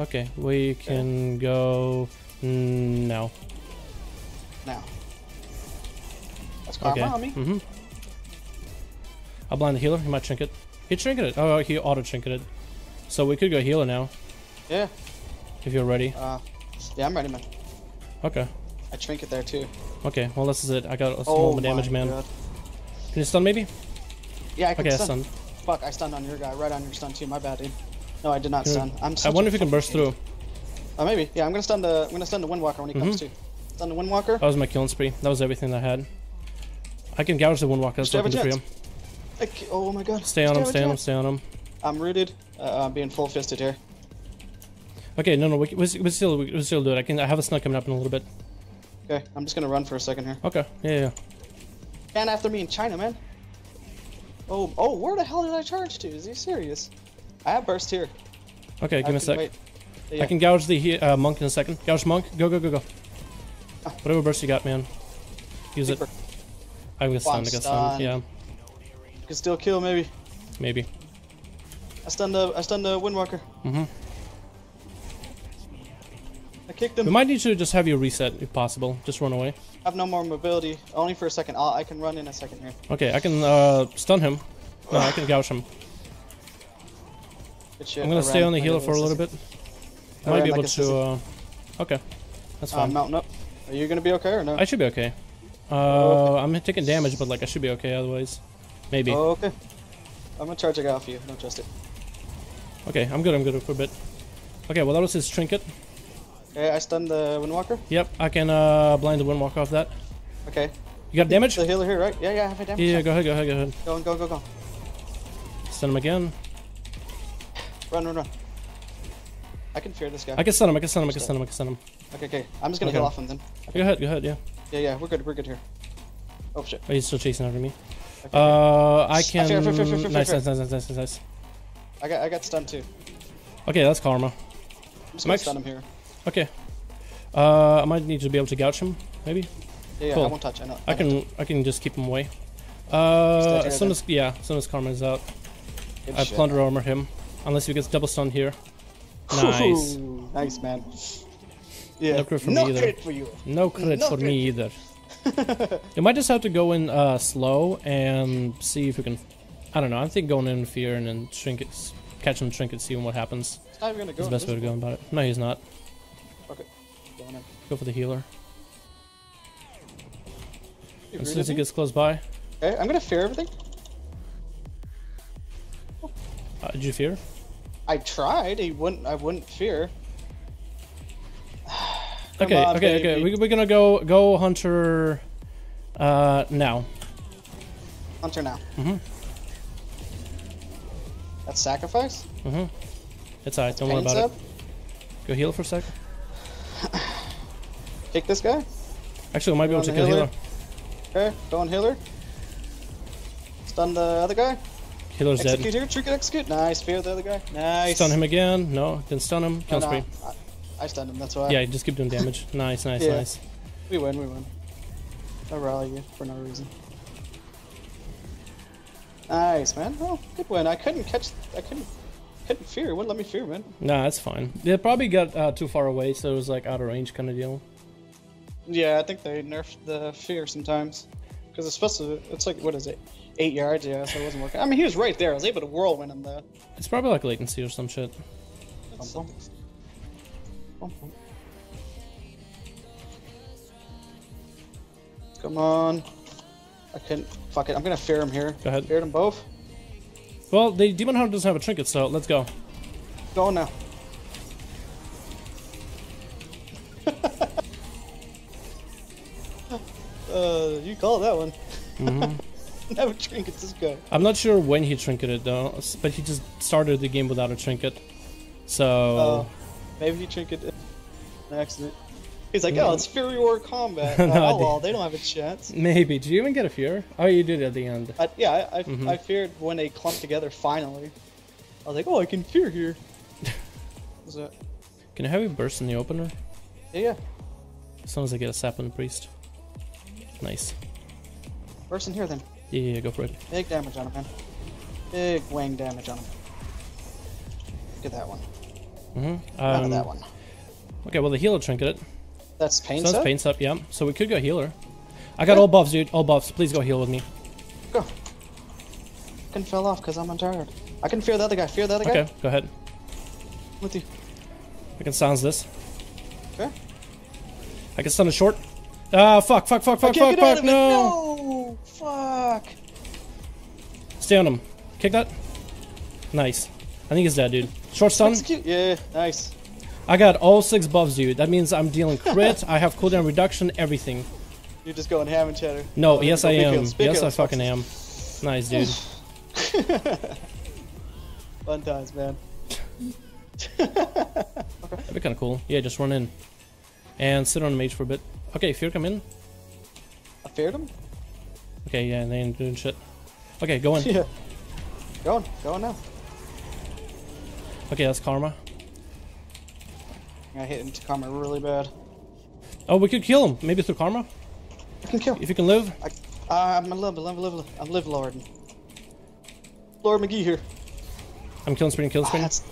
Okay, we can go now. Now. That's karma Okay. on me. Mm-hmm. I'll blind the healer. He might trinket. He trinketed. Oh, he auto trinketed. So we could go healer now Yeah. if you're ready. Uh, yeah, I'm ready, man. Okay. I trinket there too. Okay. Well, this is it. I got a small Oh damage, man. God. Can you stun maybe? Yeah, I can Okay, stun. stun. Fuck, I stunned on your guy, right on your stun too. My bad, dude. No, I did not stun. I'm. I wonder if you can burst through. Oh, maybe. Yeah, I'm gonna stun the. I'm gonna stun the Windwalker when he comes Mhm. too. Stun the Windwalker. That was my killing spree. That was everything I had. I can gouge the Windwalker. That's Still have looking a for him. I oh my god. Stay on him. Stay on him. Stay on him. I'm rooted. Uh, I'm being full fisted here. Okay. No, no. We, we, we still we, we still do it. I can. I have a snug coming up in a little bit. Okay, I'm just gonna run for a second here. Okay. Yeah. Yeah. And after me in China, man. Oh, oh, where the hell did I charge to? Is he serious? I have burst here. Okay. I Give me a sec. wait. Yeah. I can gouge the uh, monk in a second. Gouge monk. Go. Go. Go. Go. Ah. Whatever burst you got, man. Use it. Super. I Oh, stunned. I'm I got stunned. stunned. Yeah. Can still kill maybe. Maybe. I stunned the I stunned the Windwalker. Mm-hmm. I kicked him. We might need to just have you reset if possible. Just run away. I have no more mobility. Only for a second. I'll, I can run in a second here. Okay. I can uh, stun him. No, I can gouge him. I'm gonna stay on the healer for a little bit. I Might be able to. Uh, okay, that's fine. Uh, fine. mountain up. Are you gonna be okay or no? I should be okay. Uh, Oh, I'm taking damage, but like I should be okay otherwise. Maybe. Oh, okay. I'm gonna charge a guy off you. Don't trust it. Okay, I'm good. I'm good for a bit. Okay, well that was his trinket. Okay, I stunned the Windwalker. Yep, I can uh, blind the windwalker off that. Okay. You got damage? The healer here, right? Yeah, yeah, I have a damage. Yeah, go ahead, go ahead, go ahead. Go, go, go, go. Stun him again. Run, run, run. I can fear this guy. I can stun him. I can stun him. I can stun him. I can stun him. Okay, okay. I'm just gonna Okay. heal off him then. Go ahead, go ahead. Yeah. Yeah, yeah, we're good. We're good here. Oh shit. Oh, he's still chasing after me. Okay. Uh, I can. fair, fair, fair, fair, Nice, fair. nice, nice, nice, nice, nice. I got, I got stunned too. Okay, that's karma. I'm just gonna Max? stun him here. Okay. Uh, I might need to be able to gouge him. Maybe. Yeah, yeah. Cool. I won't touch. I know. I can. I can just keep him away. Uh, as soon as yeah, as soon as karma is out, Good I shit. plunder armor him. Unless he gets double stun here. Nice. Nice man. Yeah. No crit for no me either. crit for you. No crit No for crit. me either. you might just have to go in uh, slow and see if you can. I don't know. I think going in fear and then trinkets, catch him trinket, seeing what happens not gonna go. is the best way to go about it. No, he's not. Okay. Go for the healer. You As soon as he gets close by, Okay, I'm gonna fear everything. Uh, did you fear? I tried. He wouldn't. I wouldn't fear. Okay, on, okay, okay. We, we're gonna go go hunter. Uh, now. Hunter now. Mhm. That's sacrifice. Mm-hmm. It's alright. Don't worry about sub? it. Go heal for a sec. Kick this guy. Actually, we might be able to kill healer. healer. Okay, go on healer. Stun the other guy. Healer's Execute dead. here. Trinket execute. Nice. Fear the other guy. Nice. Stun him again. No, didn't stun him. No, Kill no, spree. I, I stunned him. That's why. Yeah, just keep doing damage. Nice, nice, Yeah. nice. We win. We win. I rally you for no reason. Nice, man. Oh, good win. I couldn't catch. I couldn't. Couldn't fear. Wouldn't let me fear, man. Nah, that's fine. They probably got uh, too far away, so it was like out of range kind of deal. Yeah, I think they nerfed the fear sometimes. Because it's supposed to. It's like what is it? Eight yards. Yeah, so it wasn't working. I mean, he was right there. I was able to whirlwind him though. It's probably like latency or some shit. Bum, bum. Bum, bum. Come on. I couldn't. Fuck it. I'm gonna fear him here. Go ahead. Feared them both. Well, the demon hunter doesn't have a trinket, so let's go. Go now. uh, you call that one. Mhm. Never trinkets. I'm not sure when he trinketed though, but he just started the game without a trinket. So Oh, maybe he trinketed an accident. He's like, oh, it's Furior combat. No, oh, oh, well, they don't have a chance. maybe. Did you even get a fear? Oh, you did at the end. I, yeah, I, I, Mhm. I feared when they clumped together finally. I was like, oh, I can fear here. What's that? Can I have you burst in the opener? Yeah, yeah. As long as I get a sapling priest. Nice. Burst in here then. Yeah, yeah, go for it. Big damage on him, man. Big wang damage on him. At that one. Mm-hmm. None of Um, that one. okay, well the healer trinketed. That's pain So that's set? pain up, yeah. So we could go healer. I got Yeah. all buffs, dude. All buffs. Please go heal with me. Go. Fucking fell off because I'm untired. I can fear the other guy. Fear the other guy. Okay, go ahead. With you. I can silence this. Okay. I can stun it short. Ah, fuck, fuck, fuck, fuck, fuck, fuck, no! No. Stay on him. Kick that. Nice. I think he's dead, dude. Short stun. Yeah. Nice. I got all six buffs, dude. That means I'm dealing crit. I have cooldown reduction, everything. You're just going ham and cheddar. No, Oh, yes I am. Yes I fucking am. Nice, dude. Fun times, man. That'd be kind of cool. Yeah, just run in. And sit on the mage for a bit. Okay, Fear, come in. I feared him. Okay, yeah, they ain't doing shit. Okay, go in. Yeah. Going. Going now. Okay, that's Karma. I hit into karma really bad. Oh, we could kill him. Maybe through Karma? I can kill. If you can live. I, uh, I'm a live, live, live. I'm live Lord. Lord McGee here. I'm killing sprint, kill Ah, sprint. that's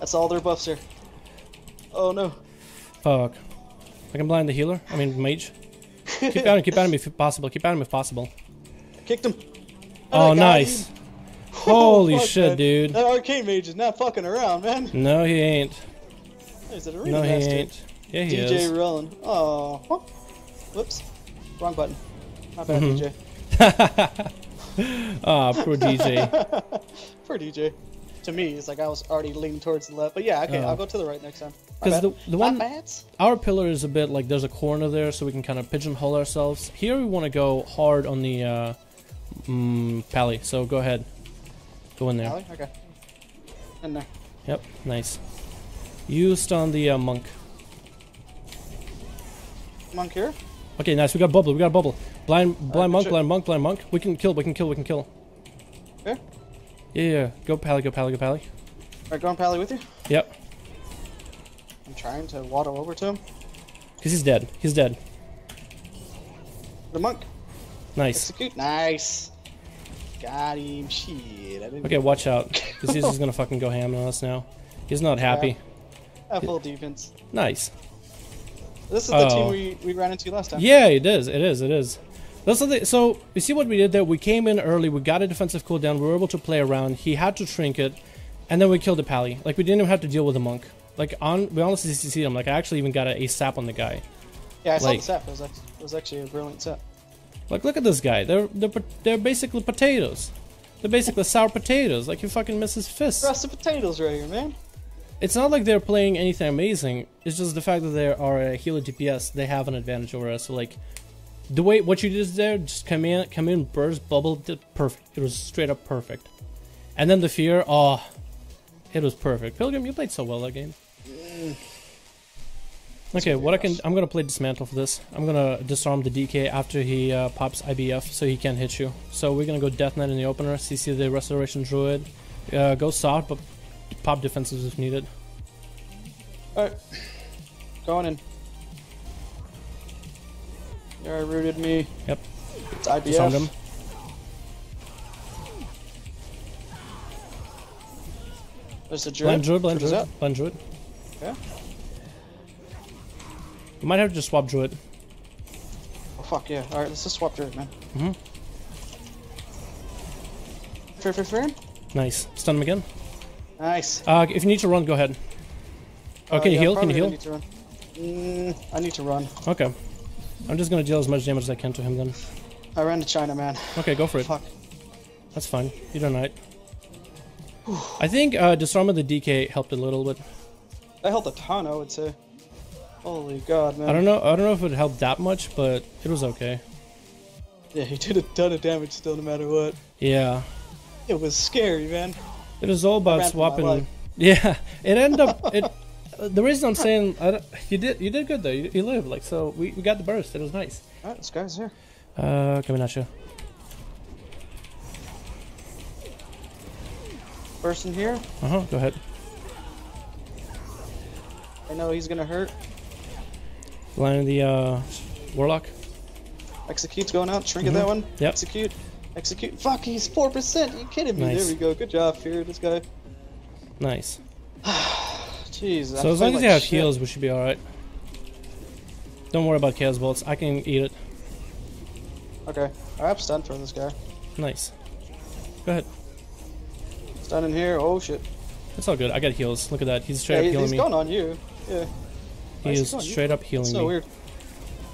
that's all their buffs here. Oh no. Fuck. I can blind the healer. I mean, mage. Keep at him, keep at him if possible. Keep at him if possible. I kicked him. Oh, nice. Holy Fuck, shit, man. dude. That arcane mage is not fucking around, man. No, he ain't. He's an arena No, he master. ain't. Yeah, he DJ is. Rollin. Oh. huh. Whoops. Wrong button. Not bad, Mhm. DJ. Ah, poor DJ. For DJ. To me, it's like I was already leaning towards the left. But yeah, okay, Oh. I'll go to the right next time. Because the, the one, our pillar is a bit like there's a corner there, so we can kind of pigeonhole ourselves. Here we want to go hard on the uh, mm, pally. So go ahead, go in there. Alley? Okay. In there. Yep, nice. You stun the uh, monk. Monk here. Okay, nice. We got bubble. We got bubble. Blind, blind monk, shit. blind monk, blind monk. We can kill. We can kill. We can kill. Okay. Yeah, yeah. Go pally. Go pally. Go pally. Alright, going Pally with you. Yep. I'm trying to waddle over to him. Cause he's dead. He's dead. The monk. Nice. Execute. Nice. Got him. Shit. I didn't Okay, watch out. Cause he's just gonna fucking go ham on us now. He's not happy. have full defense. Nice. This is the Oh. team we, we ran into last time. Yeah, it is. It is. It is. That's the. So you see what we did there? We came in early. We got a defensive cooldown. We were able to play around. He had to trinket, and then we killed the pally. Like we didn't even have to deal with the monk. Like on, we honestly see him. Like I actually even got a, a sap on the guy. Yeah, I saw the sap. It was, actually, it was actually a brilliant set. Like look at this guy. They're they're they're basically potatoes. They're basically sour potatoes. Like he fucking misses fists. Rusted potatoes right here, man. It's not like they're playing anything amazing. It's just the fact that they are a healer DPS. They have an advantage over us. So like, the way what you did there, just come in, come in, burst, bubble, did perfect. It was straight up perfect. And then the fear, oh, it was perfect. Pilgrim, you played so well that game. Okay, what I can, I'm gonna play dismantle for this. I'm gonna disarm the DK after he uh, pops IBF, so he can't hit you. So we're gonna go Death Knight in the opener, CC the Restoration Druid, uh, go soft, but pop defenses if needed. Alright. Going in. You already rooted me. Yep. It's IBF. Disarmed him. There's a Blind druid. druid, blind druid, up. blind druid. Yeah. Might have to just swap druid. Oh fuck yeah. Alright, let's just swap druid, man. Mhm. Fair, fair, fair. Nice. Stun him again. Nice. Uh, if you need to run, go ahead. Oh, Uh, can you yeah, heal? Can you heal? Need to run. Mm, I need to run. Okay. I'm just gonna deal as much damage as I can to him then. I ran to China, man. Okay, go for it. Fuck. That's fine. You don't know I think uh, disarm of the DK helped a little bit. That helped a ton, I would say. Holy god, man. I don't know. I don't know if it helped that much, but it was okay. Yeah, he did a ton of damage still, no matter what. Yeah. It was scary, man. It was all about ran for my swapping. Yeah. It ended up. It. The reason I'm saying I don't, you did you did good though. You, you lived like so. We, we got the burst. It was nice. Alright, this guy's here. Uh, coming at you. Person here. Uh huh. Go ahead. I know he's gonna hurt. Line of the uh, warlock. Execute's going out. Trinket Mhm. that one. Yep. Execute. Execute. Fuck, he's 4%. you kidding me? Nice. There we go. Good job, Fear. This guy. Nice. Jeez. I So as long as like you have shit. heals, we should be alright. Don't worry about chaos bolts. I can eat it. Okay. I have stun for this guy. Nice. Go ahead. Stun in here. Oh shit. It's all good. I got heals. Look at that. He's straight Yeah, up he- healing he's me. going on you. Yeah. He is on straight up healing so me. weird.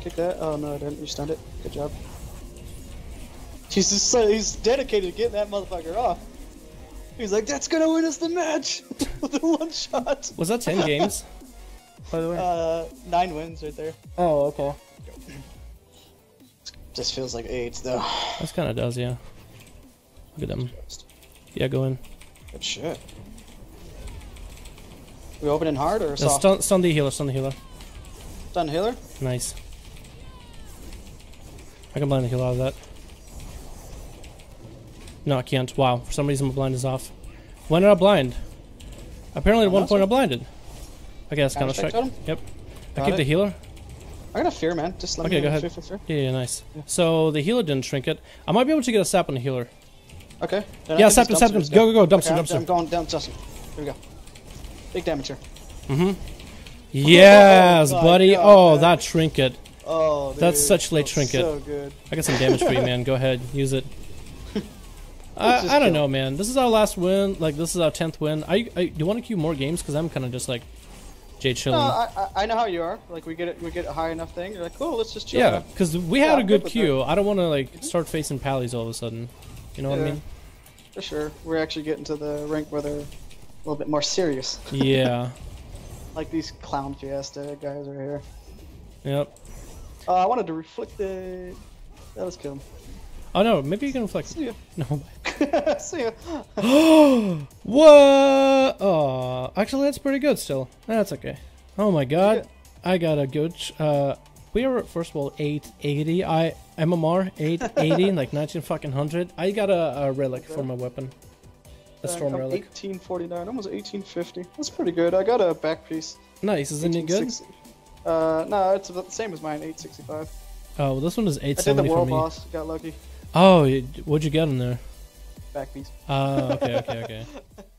Kick that. Oh no, I didn't. You stunned it. Good job. He's just so he's dedicated to getting that motherfucker off. He's like, that's gonna win us the match with the one shot. Was that 10 games? By the way? Uh, nine wins right there. oh, okay. Just feels like eight though. This kind of does, yeah. Look at them. Yeah, go in. Good shit. We opening hard or soft? stun, stun the healer, stun the healer. Stun healer. Nice. I can blind the healer out of that. No, I can't. Wow, for some reason my blind is off. When did I blind? Apparently at one point I blinded. I guess Counter Strike. Counter-Strike Yep. I Got keep it. the healer. I got a fear, man. Just let Okay, me go ahead. if it's fear. Yeah, yeah, nice. So the healer didn't trinket. I might be able to get a sap on the healer. Okay. Then Yeah, sap sap dumpster's Go, go, go. Dumpster, Okay, dumpster. I'm going down dumpster. Here we go. Big damage here. Mm-hmm. Yes, my buddy. God, oh, man. that trinket. Oh, dude, That's such late that's trinket. So good. I got some damage for you, man. Go ahead, use it. I, I don't know, man. This is our last win. Like, this is our tenth win. I, I you want to queue more games? Because I'm kind of just like Jay No, chilling. I, I I know how you are. Like we get it, we get a high enough thing. You're like, cool, let's just chill. yeah, because we had a I'm good queue. I don't want to like start facing pallies all of a sudden. You know what I mean? for sure. We're actually getting to the rank where they're a little bit more serious. Yeah. Like these clown fiesta guys right here. yep. Uh, I wanted to reflect the. That was him. Oh no, maybe you can reflect. See ya. No. See ya. what? Oh, actually, that's pretty good still. That's okay. Oh my god, I got a good. Uh, we are first of all 880. I MMR 880 like 19 fucking hundred. I got a, a relic for my weapon, a storm Uh, relic. 1849, almost 1850. That's pretty good. I got a back piece. Nice, isn't it good? Uh, no, it's about the same as mine, 865. Oh, well, this one is I did the 870 world boss, got lucky. Oh, what'd you get in there? Back piece. Ah, okay, okay, okay.